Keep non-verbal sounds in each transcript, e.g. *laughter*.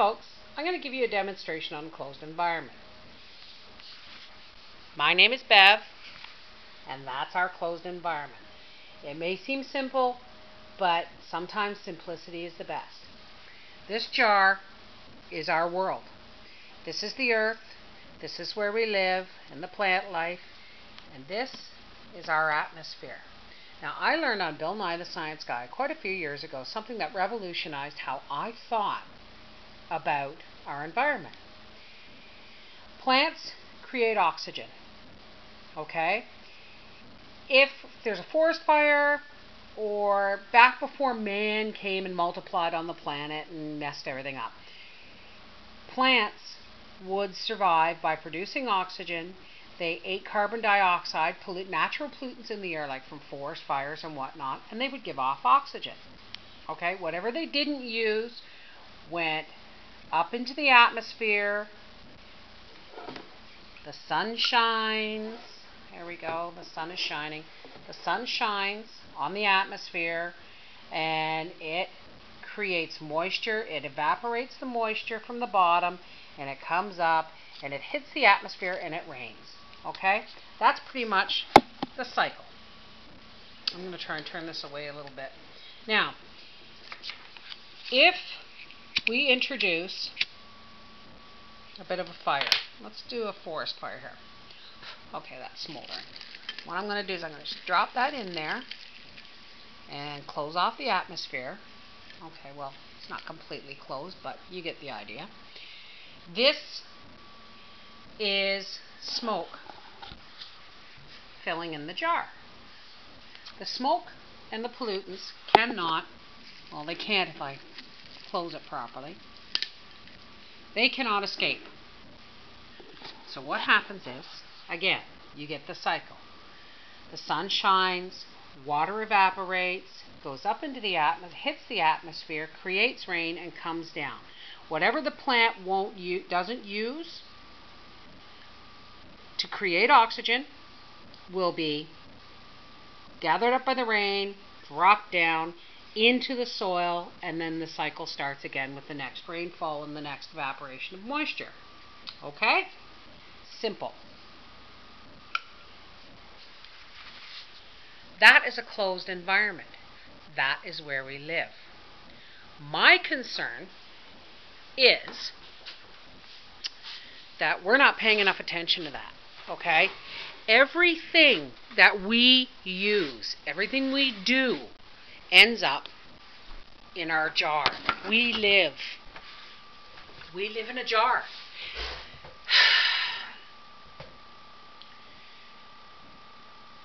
folks, I'm going to give you a demonstration on a closed environment. My name is Bev, and that's our closed environment. It may seem simple, but sometimes simplicity is the best. This jar is our world. This is the earth, this is where we live, and the plant life, and this is our atmosphere. Now, I learned on Bill Nye the Science Guy quite a few years ago something that revolutionized how I thought about our environment. Plants create oxygen. Okay? If there's a forest fire, or back before man came and multiplied on the planet and messed everything up, plants would survive by producing oxygen they ate carbon dioxide, pollute, natural pollutants in the air, like from forest fires and whatnot, and they would give off oxygen. Okay, whatever they didn't use went up into the atmosphere. The sun shines. There we go. The sun is shining. The sun shines on the atmosphere and it creates moisture. It evaporates the moisture from the bottom and it comes up and it hits the atmosphere and it rains. Okay? That's pretty much the cycle. I'm going to try and turn this away a little bit. Now, if we introduce a bit of a fire, let's do a forest fire here. Okay, that's smoldering. What I'm going to do is I'm going to just drop that in there and close off the atmosphere. Okay, well, it's not completely closed, but you get the idea. This is smoke filling in the jar. The smoke and the pollutants cannot, well, they can't if I close it properly, they cannot escape. So what happens is, again, you get the cycle. The sun shines, water evaporates, goes up into the atmosphere, hits the atmosphere, creates rain, and comes down. Whatever the plant won't use doesn't use to create oxygen will be gathered up by the rain, dropped down into the soil, and then the cycle starts again with the next rainfall and the next evaporation of moisture. Okay? Simple. That is a closed environment. That is where we live. My concern is that we're not paying enough attention to that. Okay? everything that we use, everything we do, ends up in our jar. We live. We live in a jar. *sighs*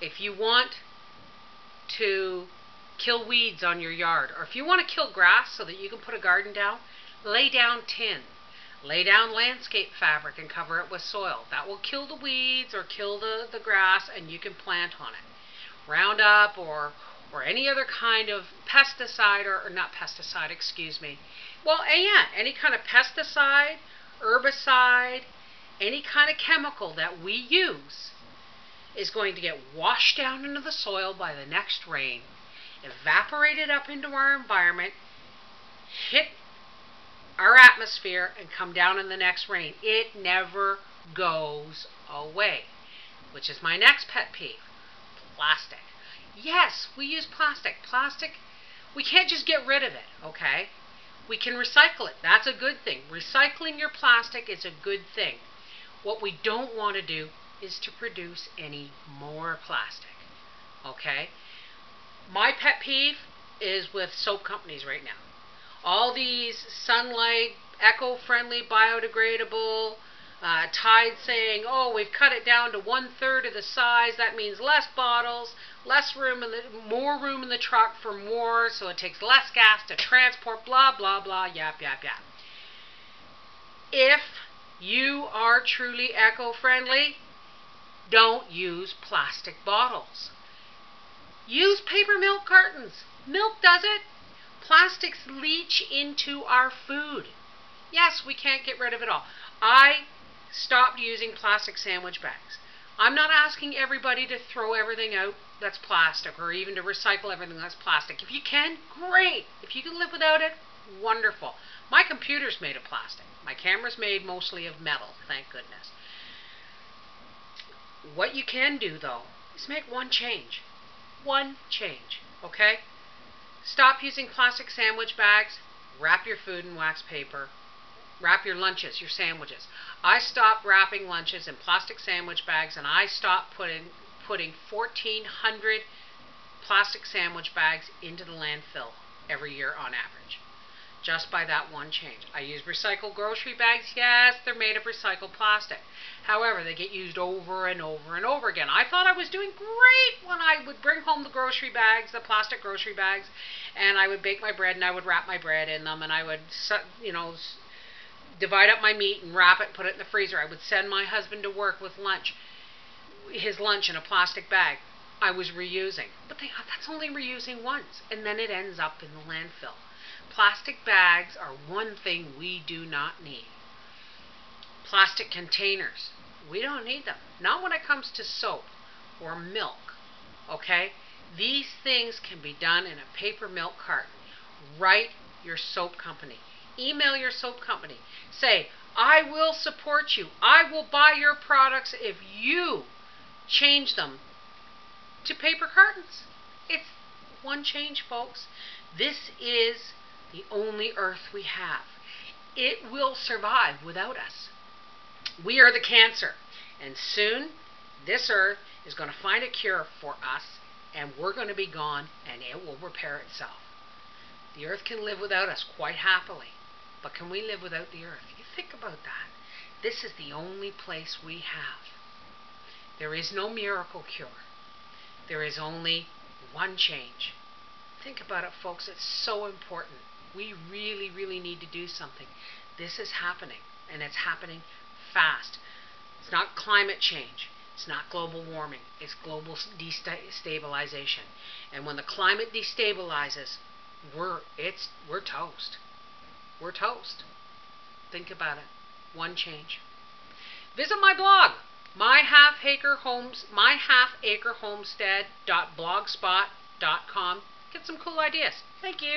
If you want to kill weeds on your yard, or if you want to kill grass so that you can put a garden down, lay down tin. Lay down landscape fabric and cover it with soil. That will kill the weeds or kill the, the grass and you can plant on it. Roundup or or any other kind of pesticide or, or not pesticide, excuse me. Well, yeah, any kind of pesticide, herbicide, any kind of chemical that we use is going to get washed down into the soil by the next rain, evaporated up into our environment, hit our atmosphere and come down in the next rain. It never goes away, which is my next pet peeve. Plastic. Yes, we use plastic. Plastic, we can't just get rid of it, okay? We can recycle it. That's a good thing. Recycling your plastic is a good thing. What we don't want to do is to produce any more plastic, okay? My pet peeve is with soap companies right now all these sunlight, eco-friendly, biodegradable, uh, Tide saying, oh, we've cut it down to one third of the size. That means less bottles, less room in the, more room in the truck for more, so it takes less gas to transport. Blah blah blah. Yap yap yap. If you are truly eco-friendly, don't use plastic bottles. Use paper milk cartons. Milk does it. Plastics leach into our food. Yes, we can't get rid of it all. I stopped using plastic sandwich bags. I'm not asking everybody to throw everything out that's plastic or even to recycle everything that's plastic. If you can, great. If you can live without it, wonderful. My computer's made of plastic. My camera's made mostly of metal, thank goodness. What you can do, though, is make one change. One change, okay? Stop using plastic sandwich bags. Wrap your food in wax paper. Wrap your lunches, your sandwiches. I stopped wrapping lunches in plastic sandwich bags and I stopped putting putting 1400 plastic sandwich bags into the landfill every year on average just by that one change. I use recycled grocery bags. Yes, they're made of recycled plastic. However, they get used over and over and over again. I thought I was doing great when I would bring home the grocery bags, the plastic grocery bags, and I would bake my bread and I would wrap my bread in them and I would, you know, divide up my meat and wrap it, put it in the freezer. I would send my husband to work with lunch, his lunch in a plastic bag. I was reusing. But they, that's only reusing once, and then it ends up in the landfill. Plastic bags are one thing we do not need. Plastic containers, we don't need them. Not when it comes to soap or milk, okay? These things can be done in a paper milk carton. Write your soap company. Email your soap company. Say, I will support you. I will buy your products if you change them to paper cartons. It's one change, folks. This is the only earth we have. It will survive without us. We are the cancer. And soon, this earth is going to find a cure for us, and we're going to be gone, and it will repair itself. The earth can live without us quite happily. But can we live without the earth? You think about that. This is the only place we have. There is no miracle cure. There is only one change. Think about it, folks. It's so important. We really, really need to do something. This is happening, and it's happening fast. It's not climate change. It's not global warming. It's global destabilization. And when the climate destabilizes, we're it's we're toast. We're toast. Think about it. One change. Visit my blog, my half acre homes, my half acre homestead.blogspot.com. Get some cool ideas. Thank you.